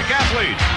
Olympic athlete.